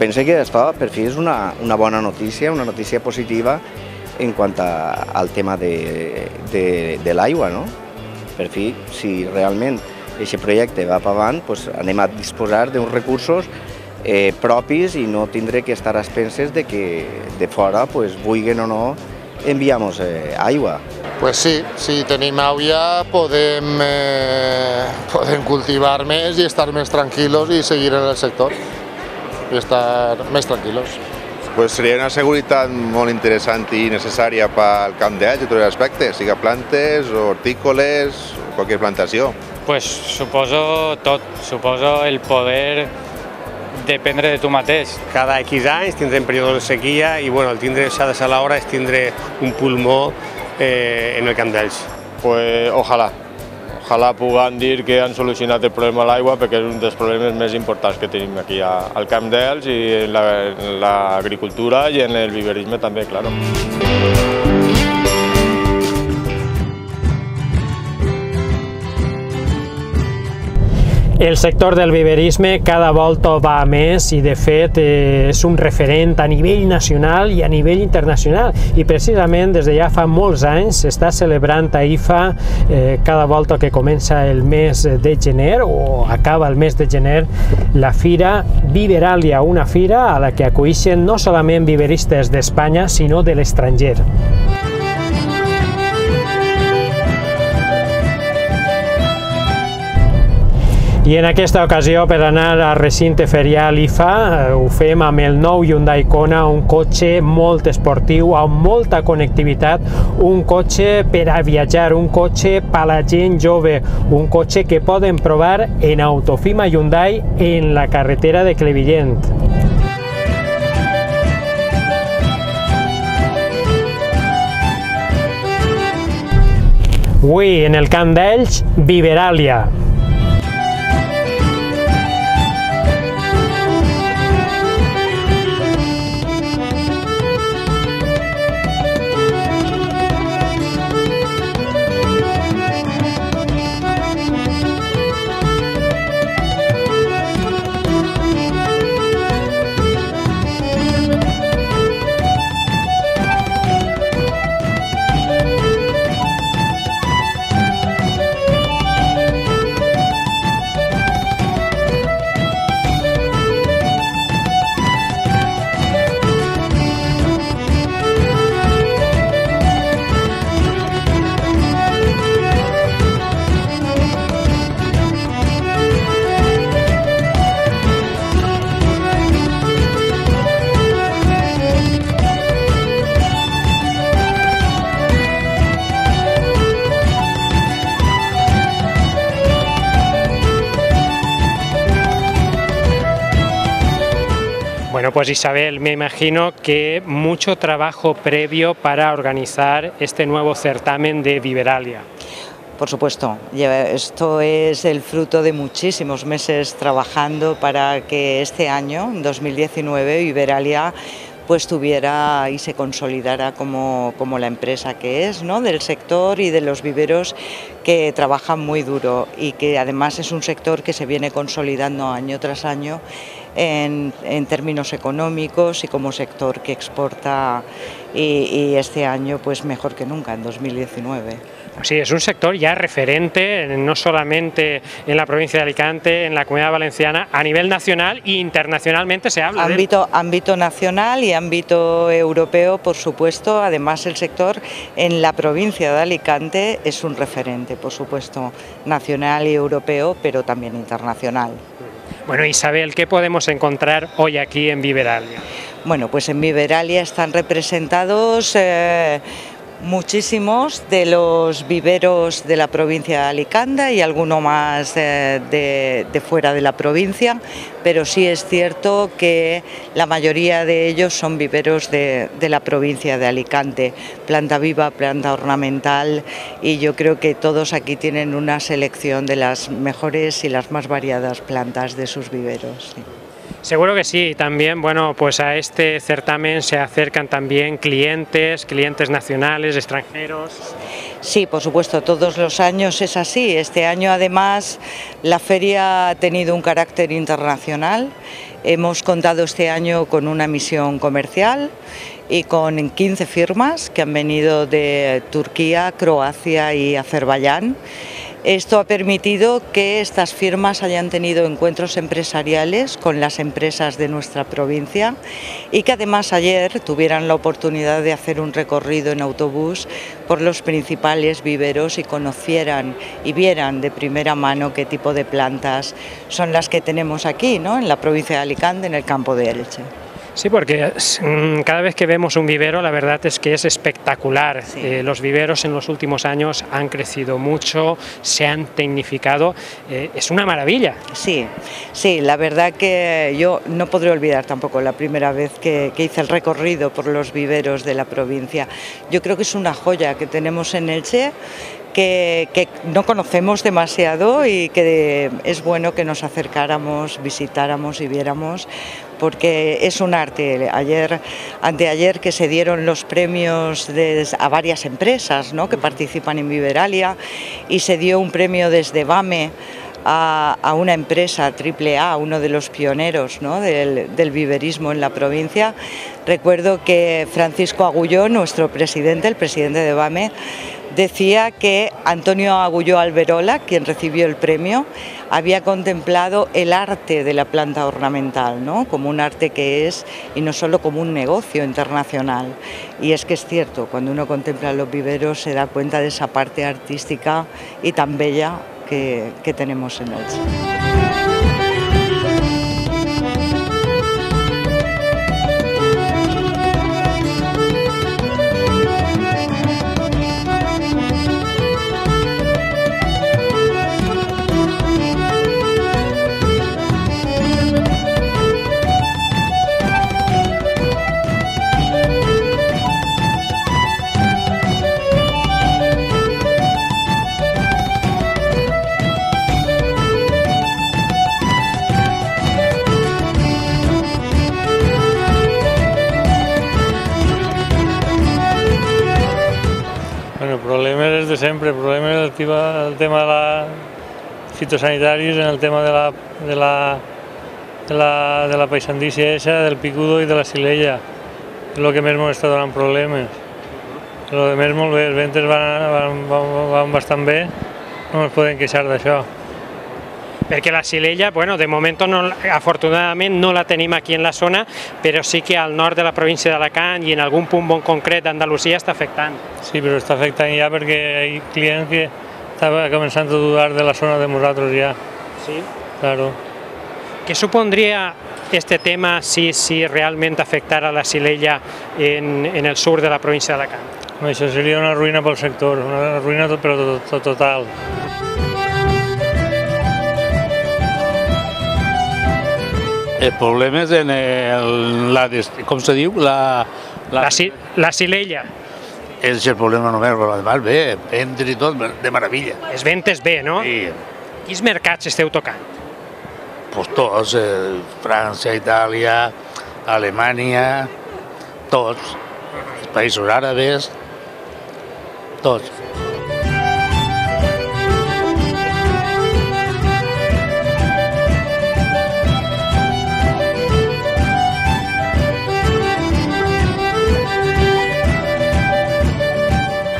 jo penso que això per fi és una, una bona notícia, una notícia positiva en quant a, al tema de, de, de l'aigua, no? Per fi, si realment aquest projecte va per avant, doncs anem a disposar d'uns recursos eh, propis i no tindré que estar a expenses de que de fora, pues, vulguin o no, enviamos eh, aigua. Pues sí, si tenim aigua podem, eh, podem cultivar més i estar més tranquil·los i seguir en el sector i estar més tranquil·los. Pues seria una seguretat molt interessant i necessària pel camp d'Elx i tots els aspectes, siga plantes, hortícoles, qualsevol plantació. Pues suposo tot, suposo el poder dependre de tu mateix. Cada X anys tindrem període de sequia i bueno, el tindre s'ha de ser l'hora és tindre un pulmó eh, en el camp d'Elx. Pues ojalà, ojalà puguem dir que han solucionat el problema de l'aigua perquè és un dels problemes més importants que tenim aquí al Camp d'Els i en l'agricultura i en el viverisme també, claro. El sector del viverisme cada volta va a més i de fet eh, és un referent a nivell nacional i a nivell internacional i precisament des de ja fa molts anys s'està celebrant a IFA eh, cada volta que comença el mes de gener o acaba el mes de gener la fira Viveralia, una fira a la que acuixen no solament viveristes d'Espanya sinó de l'estranger. I en aquesta ocasió, per anar al recinte ferial IFA, eh, ho fem amb el nou Hyundai Kona, un cotxe molt esportiu, amb molta connectivitat, un cotxe per a viatjar, un cotxe per a la gent jove, un cotxe que poden provar en Autofima Hyundai en la carretera de Clevillent. Avui, en el camp d'Elx, Viveralia, Bueno, pues Isabel, me imagino que mucho trabajo previo para organizar este nuevo certamen de Viveralia. Por supuesto, esto es el fruto de muchísimos meses trabajando para que este año, 2019, Viveralia pues tuviera y se consolidara como, como la empresa que es, ¿no? del sector y de los viveros que trabajan muy duro y que además es un sector que se viene consolidando año tras año en, en términos económicos y como sector que exporta y, y este año pues mejor que nunca, en 2019. Sí, es un sector ya referente, no solamente en la provincia de Alicante, en la comunidad valenciana, a nivel nacional e internacionalmente se habla. Ámbito, de... ámbito nacional y ámbito europeo, por supuesto. Además, el sector en la provincia de Alicante es un referente, por supuesto, nacional y europeo, pero también internacional. Bueno, Isabel, ¿qué podemos encontrar hoy aquí en Viveralia? Bueno, pues en Viveralia están representados eh, muchísimos de los viveros de la provincia de Alicante y alguno más eh, de, fuera de la provincia, pero sí es cierto que la mayoría de ellos son viveros de, la provincia de Alicante, planta viva, planta ornamental y yo creo que todos aquí tienen una selección de las mejores y las más variadas plantas de sus viveros. Seguro que sí, también, bueno, pues a este certamen se acercan también clientes, clientes nacionales, extranjeros. Sí, por supuesto, todos los años es así. Este año además la feria ha tenido un carácter internacional. Hemos contado este año con una misión comercial y con 15 firmas que han venido de Turquía, Croacia y Azerbaiyán. Esto ha permitido que estas firmas hayan tenido encuentros empresariales con las empresas de nuestra provincia y que además ayer tuvieran la oportunidad de hacer un recorrido en autobús por los principales viveros y conocieran y vieran de primera mano qué tipo de plantas son las que tenemos aquí, ¿no? en la provincia de Alicante, en el campo de Elche. Sí, porque mm, cada vez que vemos un vivero la verdad es que es espectacular. Eh, los viveros en los últimos años han crecido mucho, se han tecnificado, eh, es una maravilla. Sí, sí, la verdad que yo no podré olvidar tampoco la primera vez que, que hice el recorrido por los viveros de la provincia. Yo creo que es una joya que tenemos en Elche que, que, no conocemos demasiado y que es bueno que nos acercáramos, visitáramos y viéramos porque es un arte. Ayer, anteayer que se dieron los premios de, a varias empresas ¿no? que participan en Viveralia y se dio un premio desde BAME a, a, una empresa AAA, uno de los pioneros ¿no? del, del, viverismo en la provincia. Recuerdo que Francisco Agulló, nuestro presidente, el presidente de BAME, decía que Antonio Agulló Alberola, quien recibió el premio, había contemplado el arte de la planta ornamental, ¿no? como un arte que es y no solo como un negocio internacional. Y es que es cierto, cuando uno contempla los viveros se da cuenta de esa parte artística y tan bella que, tenemos en Elche. Problemes de sempre, problemes del tema, el tema de la fitosanitaris, en el tema de la, de la, de la, de la paisandícia esa, del picudo i de la silella, és el que més ens està donant problemes. El de més molt bé, els ventes van, van, van, van bastant bé, no ens podem queixar d'això. Perquè la Silella, bueno, de moment no, afortunadament no la tenim aquí en la zona, però sí que al nord de la província d'Alacant i en algun punt bon concret d'Andalusia està afectant. Sí, però està afectant ja perquè hi ha clients que estava començant a dudar de la zona de nosaltres ja. Sí? Claro. ¿Qué supondría este tema si, si realment afectara la Silella en, en el sur de la província d'Alacant? Això seria una ruïna pel sector, una ruïna però total. El problema és en el, la, com se diu? La, la, la, si, la silella. És el problema només, però además bé, vendre i tot, de meravella. Es ventes bé, no? Sí. Quins mercats esteu tocant? Pues tots, eh, França, Itàlia, Alemanya, tots, els països àrabes, tots.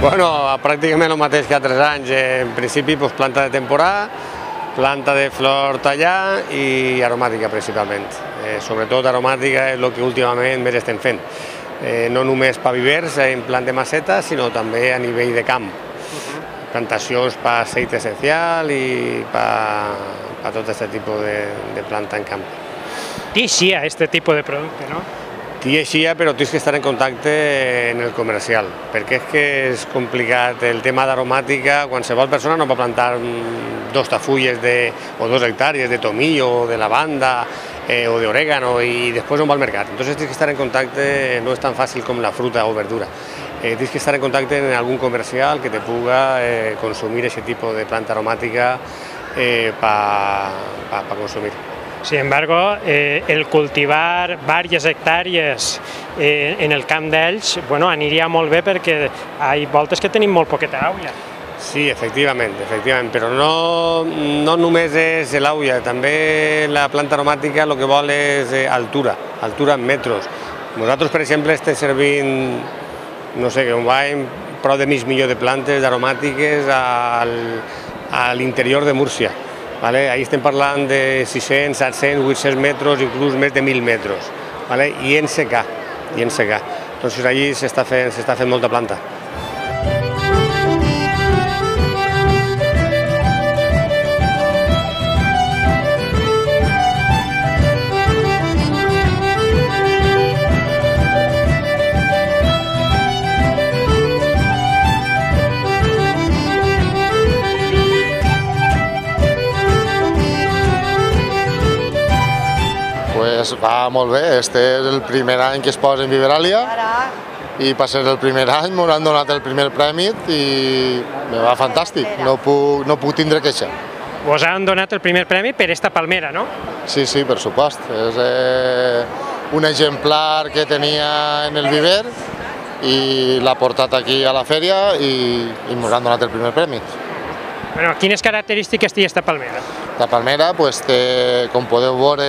Bueno, pràcticament el mateix que altres anys. En principi, doncs, planta de temporada, planta de flor tallar i aromàtica principalment. Eh, sobretot aromàtica és el que últimament més estem fent. Eh, no només per vivers en plan de maceta, sinó també a nivell de camp. Plantacions per aceite essencial i per, per tot aquest tipus de, de planta en camp. Tixia este tipus de producte, no? T'hi eixia, però tens que estar en contacte en el comercial, perquè és que és complicat. El tema d'aromàtica, qualsevol persona no pot plantar dos tafulles de, o dos hectàrees de tomillo, de lavanda eh, o de orégano i després on va al mercat. Entonces tens que estar en contacte, no és tan fàcil com la fruta o verdura. Eh, tens que estar en contacte en algun comercial que te puga eh, consumir aquest tipus de planta aromàtica eh, per consumir. Sin embargo, eh, el cultivar varias hectàrees eh, en el camp d'ells bueno, aniria molt bé perquè hi voltes que tenim molt poqueta aigua. Sí, efectivament, efectivament, però no, no només és l'auia, també la planta aromàtica el que vol és eh, altura, altura en metros. Nosaltres, per exemple, estem servint, no sé, que un vaim prou de mig milió de plantes aromàtiques al, a l'interior de Múrcia. ¿Vale? Ahí estem parlant de 600, 700, 800 metres, inclús més de 1.000 metres, ¿vale? i en secà, i en secà. Entonces allí s'està fent, fent molta planta. Pues va molt bé, este és el primer any que es posa en Viveràlia i per ser el primer any m'han donat el primer premi i me va fantàstic, no puc, no puc tindre queixa. Vos han donat el primer premi per esta palmera, no? Sí, sí, per supost. És eh, un exemplar que tenia en el viver i l'ha portat aquí a la fèria i, i ens han donat el primer premi. Bueno, quines característiques té aquesta palmera? La palmera, pues, té, com podeu veure,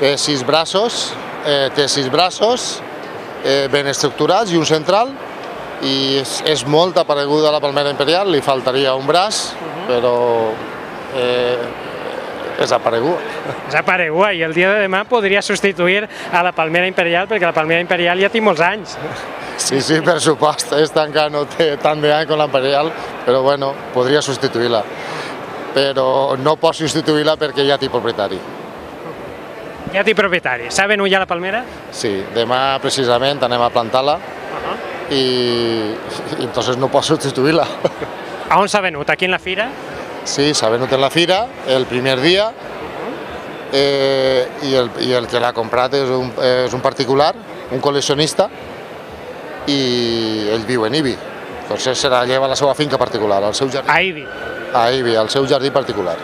té sis braços, eh, té sis braços eh, ben estructurats i un central i és, és molt apareguda a la palmera imperial, li faltaria un braç, però eh, és apareguda. És apareguda i el dia de demà podria substituir a la palmera imperial perquè la palmera imperial ja té molts anys. Sí, sí, per supost, esta encara no té tant d'any com l'imperial, però bueno, podria substituir-la. Però no pot substituir-la perquè ja té propietari. Ja té propietari. S'ha venut ja la palmera? Sí, demà precisament anem a plantar-la Uh -huh. i, i entonces no pot substituir-la. A on s'ha venut? Aquí en la fira? Sí, s'ha venut en la fira el primer dia eh, i, el, i el que l'ha comprat és un, és un particular, un col·leccionista i ell viu en Ibi. Entonces se la lleva a la seva finca particular, al seu jardí. A Ibi? A Ibi, al seu jardí particular.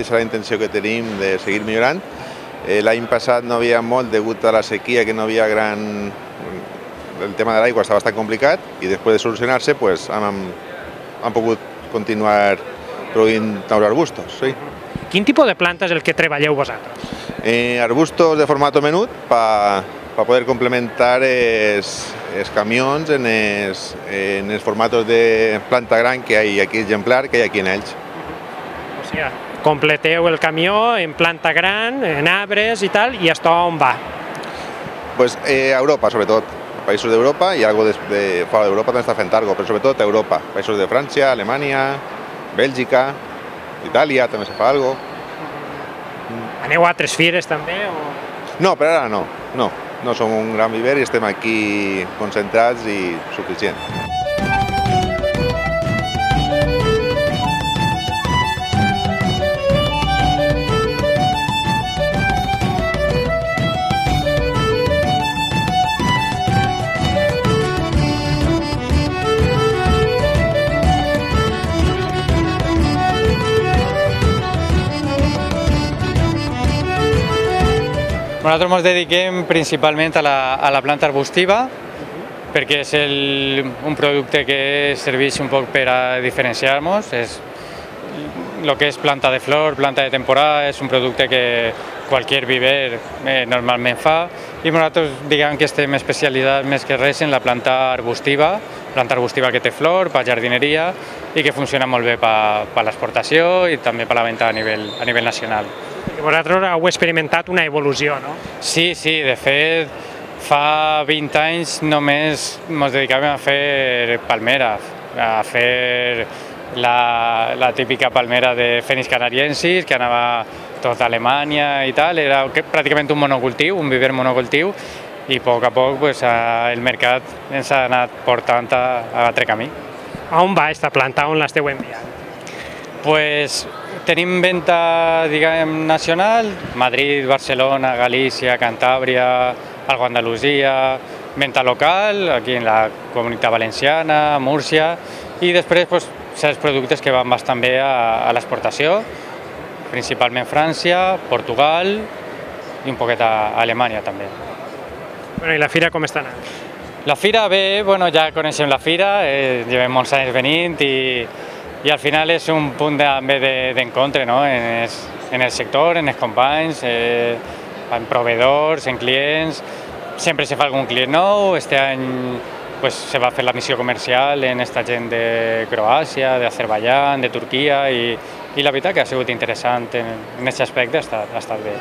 És la intenció que tenim de seguir millorant. Eh, L'any passat no havia molt degut a la sequia, que no havia gran... El tema de l'aigua està bastant complicat i després de solucionar-se pues, hem, hem pogut continuar produint nous arbustos. Sí. Quin tipus de planta és el que treballeu vosaltres? Eh, arbustos de formato menut para pa poder complementar els, els camions en els, en els formatos de planta gran que hi ha aquí exemplar que hi ha aquí en ells. O sigui, completeu el camió en planta gran, en arbres i tal, i això on va? Pues eh, a Europa, sobretot, països d'Europa i algo de, de fora d'Europa també està fent algo, però sobretot a Europa, països de França, Alemanya, Bèlgica, Itàlia també se fa algo. Aneu a altres fires també? O... No, per ara no, no. No som un gran viver i estem aquí concentrats i suficient. Nosaltres ens dediquem principalment a la, a la planta arbustiva, perquè és el, un producte que serveix un poc per a diferenciar-nos. És el que és planta de flor, planta de temporada, és un producte que qualsevol viver eh, normalment fa i nosaltres diguem que estem especialitzats més que res en la planta arbustiva, planta arbustiva que té flor, per jardineria i que funciona molt bé per, per l'exportació i també per la venda a nivell, a nivell nacional. Vosaltres heu experimentat una evolució, no? Sí, sí, de fet, fa 20 anys només ens dedicàvem a fer palmera, hacer la, la típica palmera de Phoenix canariensis que anava tot Alemanya i tal, era pràcticament un monocultiu, un viver monocultiu, i a poc a poc pues, el mercat ens ha anat portant a, a altre camí. A on va aquesta planta? On l'esteu enviant? Pues tenim venta diguem, nacional, Madrid, Barcelona, Galícia, Cantàbria, algo Andalusia, venta local, aquí en la comunitat valenciana, Múrcia, i després pues, certs productes que van bastant bé a, a l'exportació, principalment França, Portugal i un poquet a Alemanya també. Bueno, I la fira com està anant? La fira bé, bueno, ja coneixem la fira, eh, llevem molts anys venint i, i al final és un punt també d'encontre no? en, el, en el sector, en els companys, eh, en proveedors, en clients, sempre se fa algun client nou, este any pues, se va fer la missió comercial en esta gent de Croàcia, d'Azerbaijan, de Turquia i, i la veritat que ha sigut interessant en, en aquest aspecte, ha estat, ha estat bé.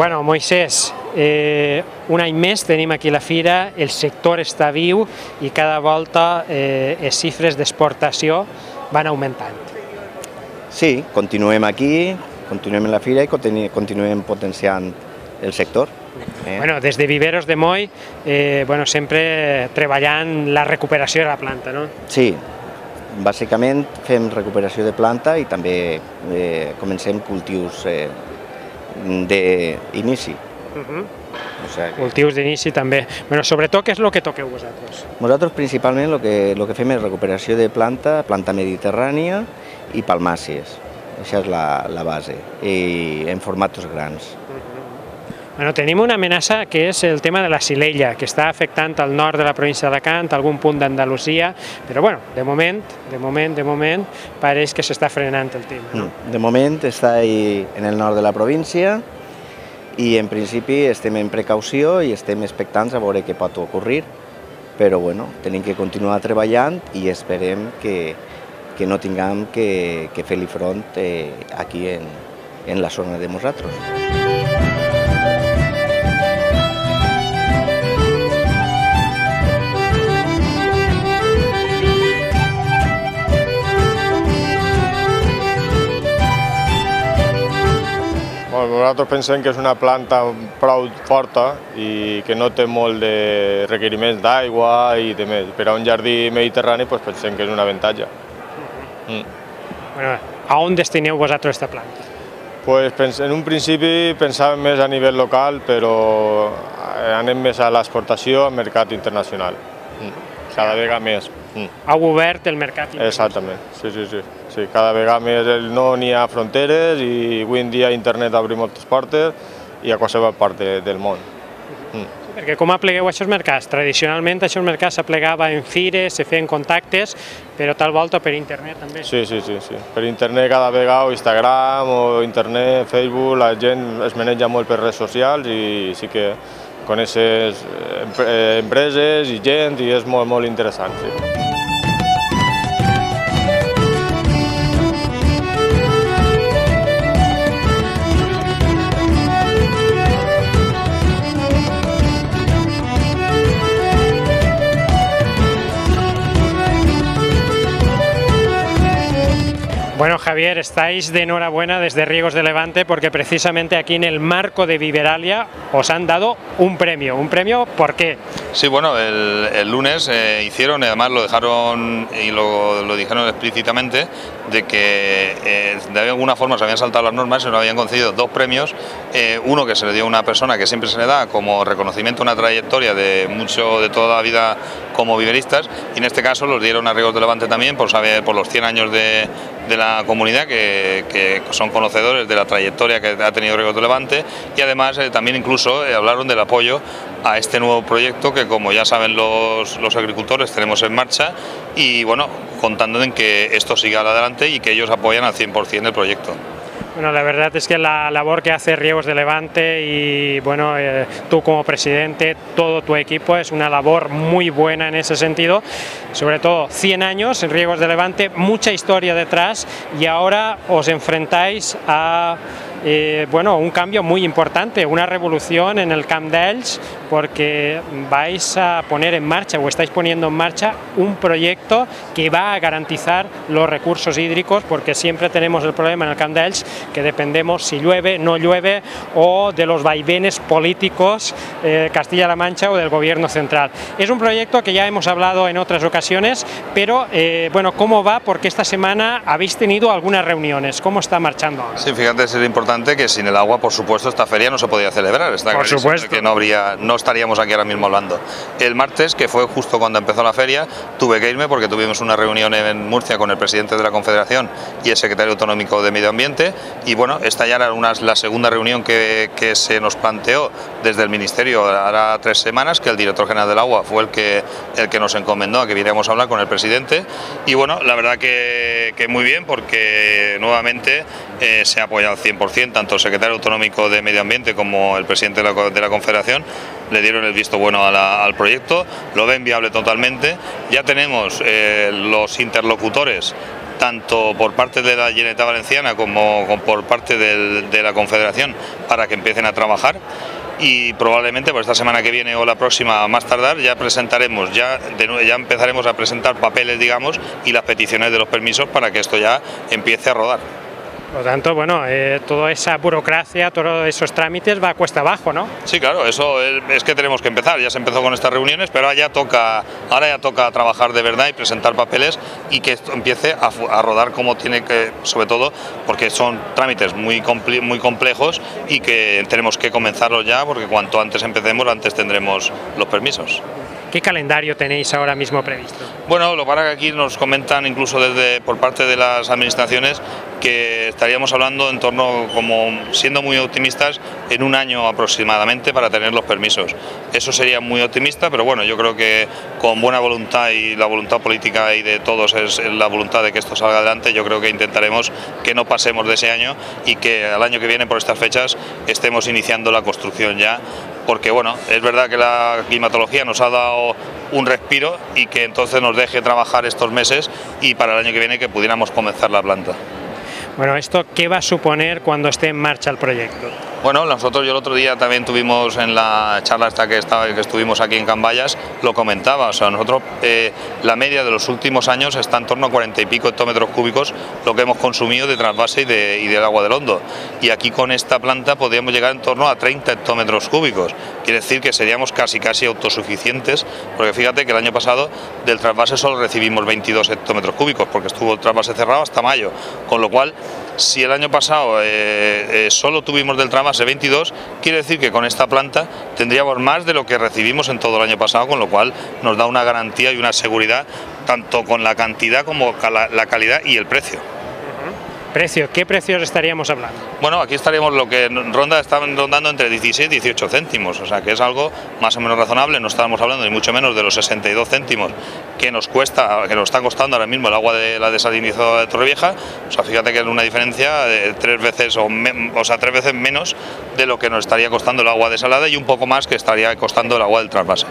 Bueno, Moisés, eh, un any més tenim aquí la fira, el sector està viu i cada volta eh, les xifres d'exportació van augmentant. Sí, continuem aquí, continuem en la fira i continuem potenciant el sector. Eh? Bueno, des de Viveros de Moll, eh, bueno, sempre treballant la recuperació de la planta, no? Sí, bàsicament fem recuperació de planta i també eh, comencem cultius eh, d'inici. Uh -huh. o sea que... Cultius d'inici també. Bueno, sobretot, què és el que toqueu vosaltres? Nosaltres principalment el que, el que fem és recuperació de planta, planta mediterrània i palmàcies. Això és la, la base, i en formats grans. Bueno, tenim una amenaça que és el tema de la silella, que està afectant al nord de la província d'Alacant, algun punt d'Andalusia, però bueno, de moment, de moment, de moment, pareix que s'està frenant el tema. No? De moment està ahí en el nord de la província i en principi estem en precaució i estem expectants a veure què pot ocorrir, però bueno, tenim que continuar treballant i esperem que, que no tinguem que, que fer-li front eh, aquí en, en la zona de nosaltres. Nosaltres pensem que és una planta prou forta i que no té molt de requeriments d'aigua i de més. Per a un jardí mediterrani pues, pensem que és un avantatge. Mm. Bueno, a on destineu vosaltres aquesta planta? Pues, en un principi pensàvem més a nivell local, però anem més a l'exportació al mercat internacional. Mm. Cada vegada més. Mm. Heu obert el mercat internacional. Exactament, sí, sí, sí. Sí cada vegada més no n'hi ha fronteres i avui en dia internet obre moltes portes i a qualsevol part de, del món. Mm. Sí, perquè com aplegueu aquests mercats? Tradicionalment aquests mercats s'aplegava en fires, se feien contactes, però tal volta per internet també. Sí, sí, sí, sí. Per internet cada vegada, o Instagram, o internet, Facebook, la gent es maneja molt per redes socials i sí que coneixes empreses i gent i és molt, molt interessant. Sí. Bueno, Javier, estáis de enhorabuena desde Riegos de Levante porque precisamente aquí en el marco de Viveralia os han dado un premio. ¿Un premio por qué? Sí, bueno, el, lunes eh, hicieron, además lo dejaron y lo dijeron explícitamente, de que eh, de alguna forma se habían saltado las normas y nos habían concedido dos premios. Eh, uno que se le dio a una persona que siempre se le da como reconocimiento a una trayectoria de mucho de toda la vida como viveristas y en este caso los dieron a Riegos de Levante también por, saber, por los 100 años de, la comunidad que, son conocedores de la trayectoria que ha tenido Riegos de Levante y además eh, también incluso hablaron del apoyo a este nuevo proyecto que como ya saben los, los agricultores tenemos en marcha y bueno, contando en que esto siga adelante y que ellos apoyan al 100% el proyecto. Bueno, la verdad es que la labor que hace Riegos de Levante y bueno, eh, tú como presidente, todo tu equipo es una labor muy buena en ese sentido. Sobre todo 100 años en Riegos de Levante, mucha historia detrás y ahora os enfrentáis a eh, bueno, un cambio muy importante, una revolución en el Camp d'Ells, porque vais a poner en marcha o estáis poniendo en marcha un proyecto que va a garantizar los recursos hídricos, porque siempre tenemos el problema en el Camp d'Ells que dependemos si llueve, no llueve o de los vaivenes políticos eh, Castilla-La Mancha o del gobierno central. Es un proyecto que ya hemos hablado en otras ocasiones, pero eh, bueno, ¿cómo va? Porque esta semana habéis tenido algunas reuniones, ¿cómo está marchando? Sí, fíjate, es importante que sin el agua, por supuesto, esta feria no se podía celebrar. Está por supuesto. Que no, habría, no estaríamos aquí ahora mismo hablando. El martes, que fue justo cuando empezó la feria, tuve que irme porque tuvimos una reunión en Murcia con el presidente de la Confederación y el secretario autonómico de Medio Ambiente. Y bueno, esta ya era una, la segunda reunión que, que se nos planteó desde el Ministerio hará tres semanas, que el director general del agua fue el que, el que nos encomendó a que viniéramos a hablar con el presidente. Y bueno, la verdad que, que muy bien porque nuevamente eh, se ha apoyado 100%, tanto el secretario autonómico de Medio Ambiente como el presidente de la, de la Confederación le dieron el visto bueno al proyecto, lo ven viable totalmente. Ya tenemos eh, los interlocutores tanto por parte de la Generalitat Valenciana como, por parte de la Confederación para que empiecen a trabajar y probablemente por esta semana que viene o la próxima más tardar ya presentaremos, ya, ya empezaremos a presentar papeles digamos y las peticiones de los permisos para que esto ya empiece a rodar. Por lo tanto, bueno, eh, toda esa burocracia, todos esos trámites va a cuesta abajo, ¿no? Sí, claro, eso es, es, que tenemos que empezar. Ya se empezó con estas reuniones, pero ahora ya toca, ahora ya toca trabajar de verdad y presentar papeles y que esto empiece a, a rodar como tiene que, sobre todo porque son trámites muy, muy complejos y que tenemos que comenzarlos ya, porque cuanto antes empecemos, antes tendremos los permisos. ¿Qué calendario tenéis ahora mismo previsto? Bueno, lo para que aquí nos comentan incluso desde por parte de las administraciones que estaríamos hablando en torno, como siendo muy optimistas, en un año aproximadamente para tener los permisos. Eso sería muy optimista, pero bueno, yo creo que con buena voluntad y la voluntad política y de todos es la voluntad de que esto salga adelante, yo creo que intentaremos que no pasemos de ese año y que al año que viene por estas fechas estemos iniciando la construcción ya porque bueno, es verdad que la climatología nos ha dado un respiro y que entonces nos deje trabajar estos meses y para el año que viene que pudiéramos comenzar la planta. Bueno, ¿esto qué va a suponer cuando esté en marcha el proyecto? Bueno, nosotros yo el otro día también tuvimos en la charla esta que, estaba, que estuvimos aquí en Cambayas, lo comentaba, o sea, nosotros eh, la media de los últimos años está en torno a 40 y pico hectómetros cúbicos lo que hemos consumido de trasvase y, y del agua del hondo. Y aquí con esta planta podríamos llegar en torno a 30 hectómetros cúbicos. Quiere decir que seríamos casi casi autosuficientes, porque fíjate que el año pasado del trasvase solo recibimos 22 hectómetros cúbicos, porque estuvo el trasvase cerrado hasta mayo, con lo cual si el año pasado eh, eh, solo tuvimos del trasvase 22, quiere decir que con esta planta tendríamos más de lo que recibimos en todo el año pasado, con lo cual nos da una garantía y una seguridad tanto con la cantidad como la calidad y el precio. ¿Precio? ¿Qué precios estaríamos hablando? Bueno, aquí estaríamos lo que ronda, estaban rondando entre 16 y 18 céntimos, o sea que es algo más o menos razonable, no estábamos hablando ni mucho menos de los 62 céntimos que nos cuesta, que nos está costando ahora mismo el agua de la desalinizadora de Torrevieja, o sea, fíjate que es una diferencia de tres veces o, o sea, tres veces menos de lo que nos estaría costando el agua desalada y un poco más que estaría costando el agua del trasvase.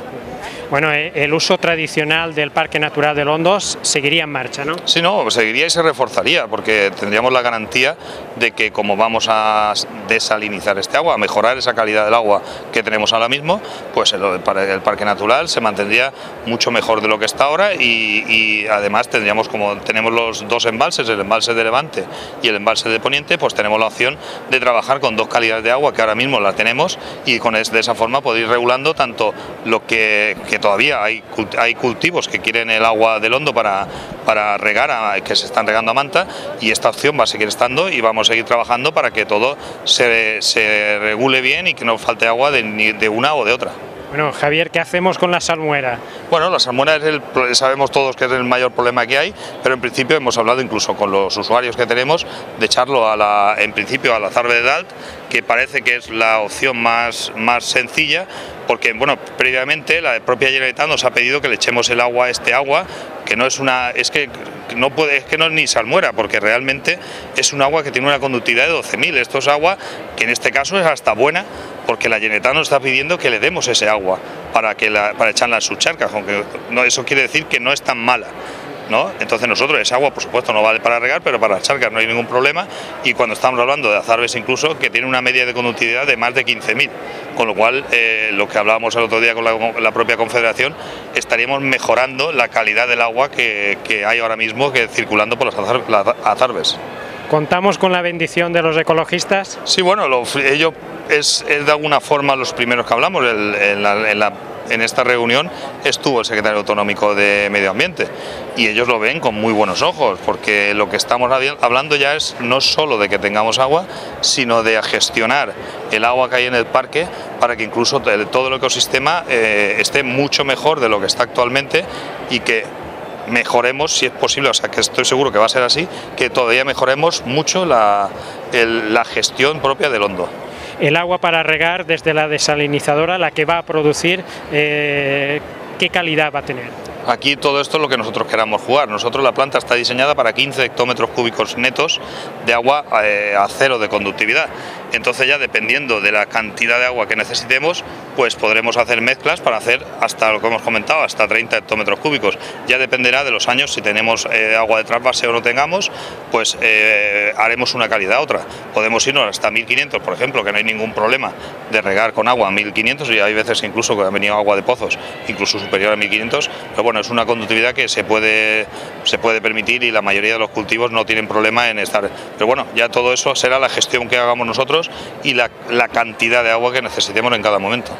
Bueno, el uso tradicional del Parque Natural de Londos seguiría en marcha, ¿no? Sí, no, seguiría y se reforzaría, porque tendríamos la garantía de que como vamos a desalinizar este agua, a mejorar esa calidad del agua que tenemos ahora mismo, pues el, el Parque Natural se mantendría mucho mejor de lo que está ahora y, además tendríamos, como tenemos los dos embalses, el embalse de Levante y el embalse de Poniente, pues tenemos la opción de trabajar con dos calidades de agua que ahora mismo la tenemos y con de esa forma poder ir regulando tanto lo que todavía hay, hay cultivos que quieren el agua del hondo para, para regar, a, que se están regando a manta y esta opción va a seguir estando y vamos a seguir trabajando para que todo se, se regule bien y que no falte agua de, de una o de otra. Bueno, Javier, ¿qué hacemos con la salmuera? Bueno, la salmuera es el, sabemos todos que es el mayor problema que hay, pero en principio hemos hablado incluso con los usuarios que tenemos de echarlo a la, en principio a la zarbe de Dalt, que parece que es la opción más, más sencilla, porque bueno, previamente la propia Generalitat nos ha pedido que le echemos el agua a este agua, que no es una, es que no puede, es que no es ni salmuera, porque realmente es un agua que tiene una conductividad de 12.000. Esto es agua que en este caso es hasta buena, porque la Generalitat nos está pidiendo que le demos ese agua para, que para echarla en sus charcas, aunque no, eso quiere decir que no es tan mala. ¿no? Entonces nosotros, esa agua por supuesto no vale para regar, pero para las charcas no hay ningún problema y cuando estamos hablando de azarbes incluso, que tiene una media de conductividad de más de 15.000, con lo cual eh, lo que hablábamos el otro día con la, propia Confederación, estaríamos mejorando la calidad del agua que, hay ahora mismo que circulando por las azarbes. ¿Contamos con la bendición de los ecologistas? Sí, bueno, ellos es, de alguna forma los primeros que hablamos. en, en, esta reunión estuvo el secretario autonómico de Medio Ambiente y ellos lo ven con muy buenos ojos, porque lo que estamos hablando ya es no solo de que tengamos agua, sino de gestionar el agua que hay en el parque para que incluso todo el ecosistema eh, esté mucho mejor de lo que está actualmente y que mejoremos, si es posible, o sea que estoy seguro que va a ser así, que todavía mejoremos mucho la, la gestión propia del hondo el agua para regar desde la desalinizadora, la que va a producir, eh, ¿qué calidad va a tener? Aquí todo esto es lo que nosotros queramos jugar. Nosotros la planta está diseñada para 15 hectómetros cúbicos netos de agua eh, a cero de conductividad. Entonces ya dependiendo de la cantidad de agua que necesitemos, pues podremos hacer mezclas para hacer hasta lo que hemos comentado, hasta 30 hectómetros cúbicos. Ya dependerá de los años, si tenemos eh, agua de trasvase o no tengamos, pues eh, haremos una calidad otra. Podemos irnos hasta 1500, por ejemplo, que no hay ningún problema de regar con agua a 1500 y hay veces incluso que han venido agua de pozos, incluso superior a 1500, pero bueno, es una conductividad que se puede, se puede permitir y la mayoría de los cultivos no tienen problema en estar. Pero bueno, ya todo eso será la gestión que hagamos nosotros y la, la cantidad de agua que necesitemos en cada momento.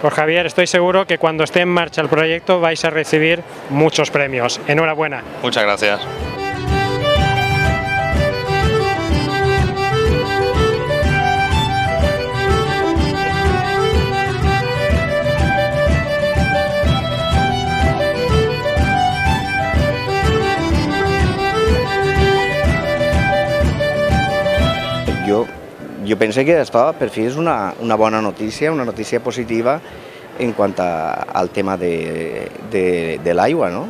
Pues Javier, estoy seguro que cuando esté en marcha el proyecto vais a recibir muchos premios. Enhorabuena. Muchas gracias. Jo penso que això per fi és una, una bona notícia, una notícia positiva en quant a, al tema de, de, de l'aigua, no?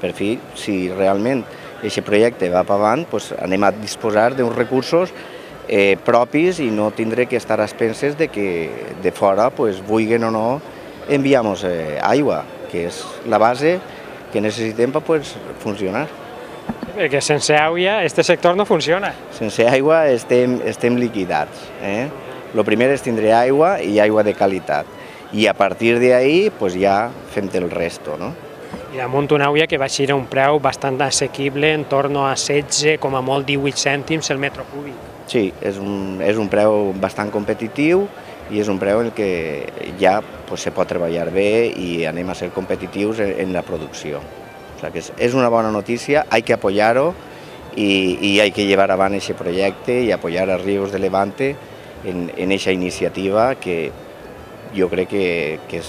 Per fi, si realment aquest projecte va per avant, doncs anem a disposar d'uns recursos eh, propis i no tindré que estar a expenses de que de fora, pues, vulguin o no, enviamos eh, aigua, que és la base que necessitem per pues, funcionar. Perquè sense aigua este sector no funciona. Sense aigua estem, estem liquidats. Eh? Lo primer és tindre aigua i aigua de qualitat. I a partir d'ahí pues ja fem el resto. No? I damunt una aigua que va ser a un preu bastant assequible, en torno a 16, com a molt 18 cèntims el metro cúbic. Sí, és un, és un preu bastant competitiu i és un preu en el que ja pues, se pot treballar bé i anem a ser competitius en, en la producció. Sea que es una buena noticia, hay que apoyarlo y, y hay que llevar avant ese projecte i apoyar a Ríos de Levante en, en esa iniciativa que jo crec que, que és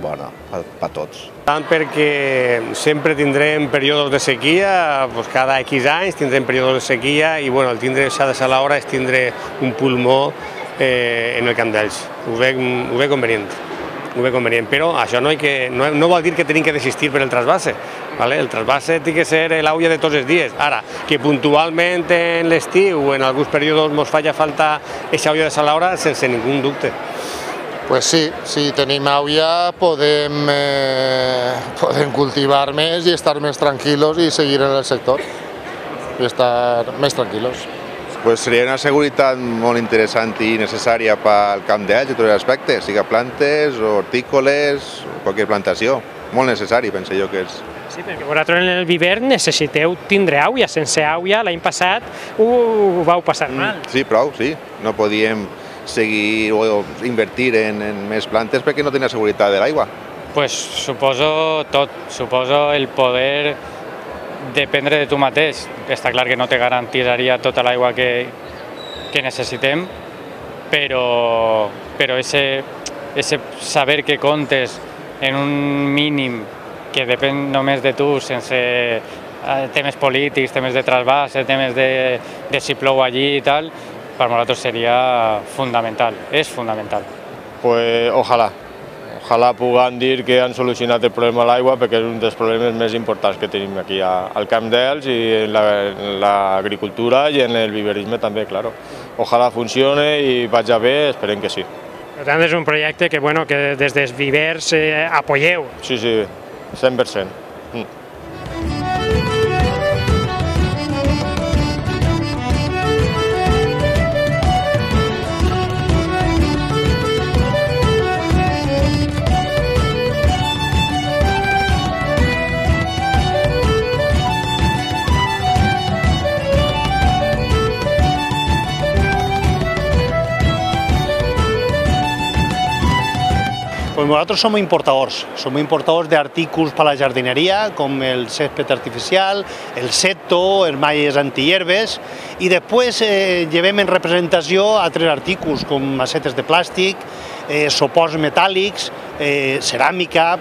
bona per, per tots. Tant perquè sempre tindrem períodes de sequia, doncs cada X anys tindrem períodes de sequia i bueno, el tindre s'ha de ser l'hora és tindre un pulmó eh, en el camp d'Ells. Ho, ho veig convenient ho veig convenient, però això no, que, no, no vol dir que tenim que desistir per el trasbase. ¿vale? El trasbase té que ser l'aulla de tots els dies. Ara, que puntualment en l'estiu o en alguns períodes ens falla falta aquesta olla de salaura sense ningú dubte. Pues sí, si tenim aulla podem, eh, podem cultivar més i estar més tranquils i seguir en el sector i estar més tranquils. Pues seria una seguretat molt interessant i necessària pel camp d'Ells i tots els aspectes, siga plantes, hortícoles, qualsevol plantació. Molt necessari, penso jo que és. Sí, perquè vosaltres en el vivern necessiteu tindre aigua. Sense aigua l'any passat ho, vau passar mm, mal. Sí, prou, sí. No podíem seguir o invertir en, en més plantes perquè no tenia seguretat de l'aigua. Pues suposo tot, suposo el poder dependre de tu mateix. Està clar que no te garantitzaria tota l'aigua que, que necessitem, però, però ese, ese saber que comptes en un mínim que depèn només de tu, sense eh, temes polítics, temes de trasbàs, temes de, de si plou allí i tal, per nosaltres seria fundamental, és fundamental. Pues ojalá, ojalà puguem dir que han solucionat el problema de l'aigua perquè és un dels problemes més importants que tenim aquí al Camp d'Els i en l'agricultura la, i en el viverisme també, claro. Ojalà funcione i vagi bé, esperem que sí. Per tant, és un projecte que, bueno, que des dels vivers eh, apoyeu. Sí, sí, 100%. Mm. Nosaltres som importadors, som importadors d'artículos per a la jardineria, com el césped artificial, el seto, els malles antihierbes, i després eh, llevem en representació altres artículos, com macetes de plàstic, eh, soports metàl·lics, eh, ceràmica,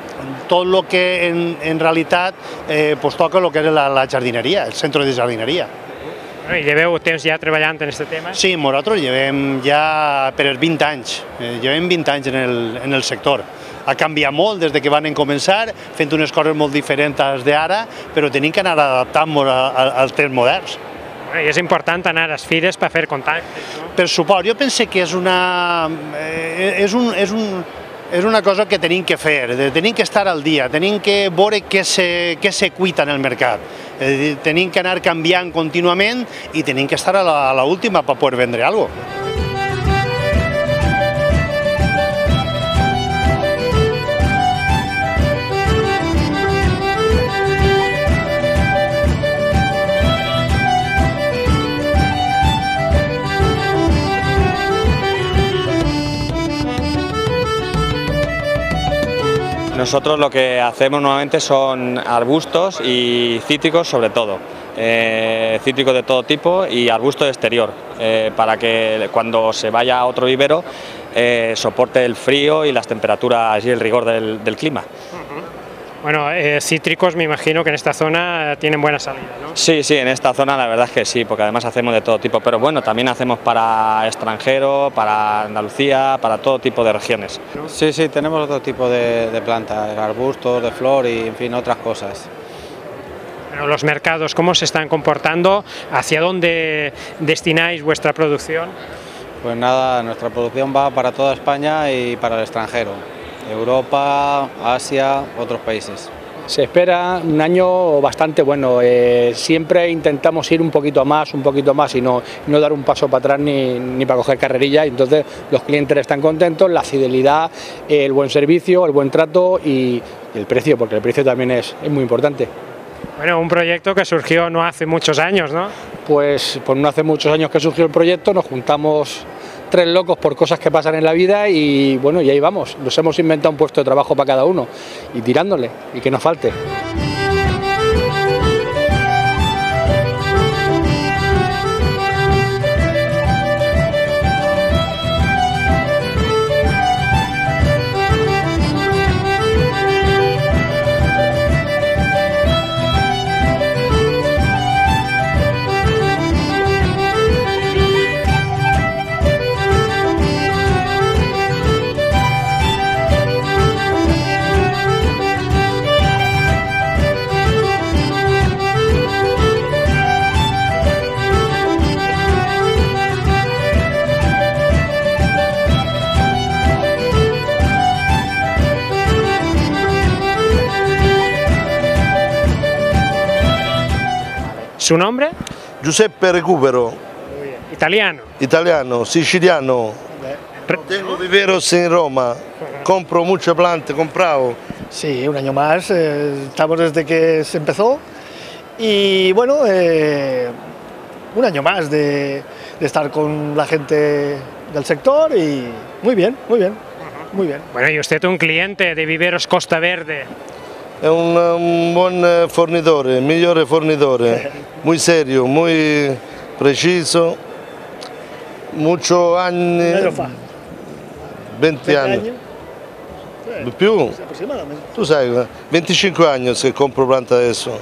tot el que en, en realitat eh, pues toca el que és la, la jardineria, el centre de jardineria. I lleveu temps ja treballant en aquest tema? Sí, nosaltres llevem ja per els 20 anys, eh, llevem 20 anys en el, en el sector. Ha canviat molt des de que van començar, fent unes coses molt diferents d'ara, però tenim que anar adaptant-nos als temps moderns. I és important anar a les fires per fer contactes, no? Per suport, jo pense que és una, eh, és un, és un, és una cosa que tenim que fer, tenim que estar al dia, tenim que veure què se, què se cuita en el mercat. Eh, tenim que anar canviant contínuament i tenim que estar a l'última per poder vendre alguna cosa. Nosotros lo que hacemos nuevamente son arbustos y cítricos sobre todo, eh, cítricos de todo tipo y arbustos exterior, eh, para que cuando se vaya a otro vivero eh, soporte el frío y las temperaturas y el rigor del, del clima. Bueno, eh, cítricos me imagino que en esta zona tienen buena salida, ¿no? Sí, sí, en esta zona la verdad es que sí, porque además hacemos de todo tipo, pero bueno, también hacemos para extranjero, para Andalucía, para todo tipo de regiones. Sí, sí, tenemos otro tipo de, de plantas, arbustos, de flor y en fin, otras cosas. Bueno, los mercados, ¿cómo se están comportando? ¿Hacia dónde destináis vuestra producción? Pues nada, nuestra producción va para toda España y para el extranjero. Europa, Asia, otros países. Se espera un año bastante bueno, eh, siempre intentamos ir un poquito más, un poquito más y no, no dar un paso para atrás ni, ni para coger carrerilla, entonces los clientes están contentos, la fidelidad, el buen servicio, el buen trato y el precio, porque el precio también es, es muy importante. Bueno, un proyecto que surgió no hace muchos años, ¿no? Pues, pues no hace muchos años que surgió el proyecto, nos juntamos tres locos por cosas que pasan en la vida y bueno, y ahí vamos, nos hemos inventado un puesto de trabajo para cada uno y tirándole y que no falte. ¿Su nombre? Giuseppe Recupero. Italiano. Italiano, siciliano. Tengo viveros en Roma. Compro muchas plantas, comprado. Sí, un año más. eh, estamos desde que se empezó. Y bueno, eh, un año más de, de estar con la gente del sector y muy bien, muy bien, muy bien. Bueno, y usted un cliente de Viveros Costa Verde. È un, un buon eh, fornitore, migliore fornitore, muy serio, muy preciso, muchos anni, Un año fa. 20 anni, di più, tu sai, 25 anni che compro planta adesso.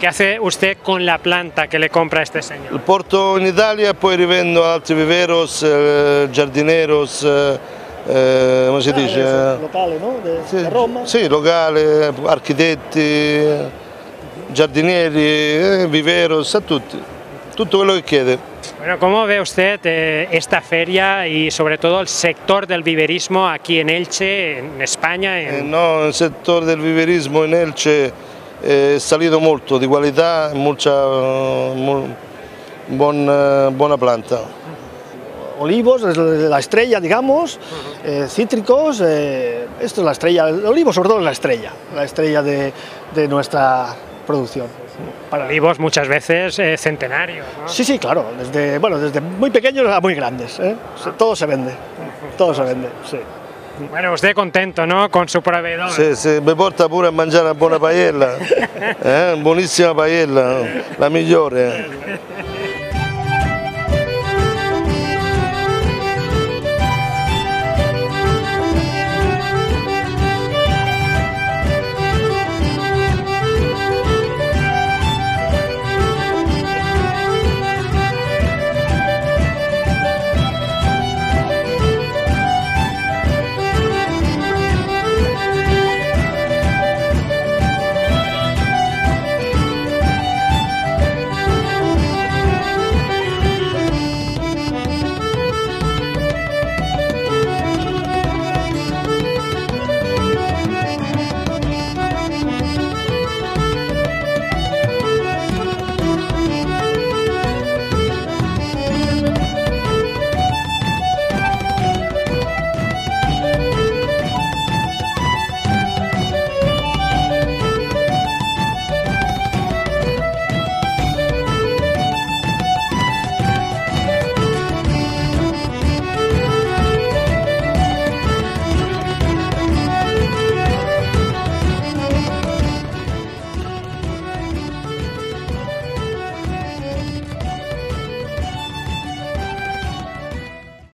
¿Qué hace usted con la planta que le compra este señor? Lo porto in Italia e poi rivendo a altri viveros, eh, giardineros, eh, eh, come si dice? Locale, no? De, de Roma. Sì, locale, architetti, giardinieri, eh, viveros, a tutti, tutto quello che chiede. Bueno, ¿cómo ve usted eh, esta feria y sobre todo el sector del viverismo aquí en Elche, en España? Eh, En... no, il settore del viverismo in Elce è salito molto di qualità, mucha, mu- buon, eh, buona planta. Olivos, es la estrella, digamos, eh, cítricos, eh, esto es la estrella, el olivo sobre todo es la estrella, la estrella de, de nuestra producción. Para olivos muchas veces eh, centenarios, ¿no? Sí, sí, claro, desde, bueno, desde muy pequeños a muy grandes, ¿eh? Se- todo se vende, todo se vende, sí. Bueno, usted contento, ¿no? Con su proveedor. Sì, sì, mi porta pure a mangiare una buona paella, eh? buonissima paella, la migliore.